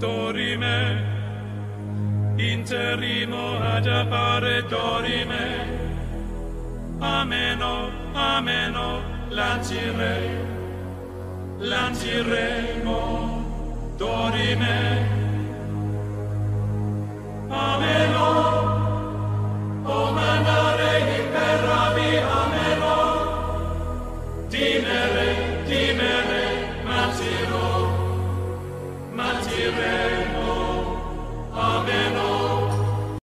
dorime, interimo ad appare dorime, ameno, ameno, lancire, lanciremo, dorime, ameno, o mandare imperrabi, ameno, dimelo, Amen.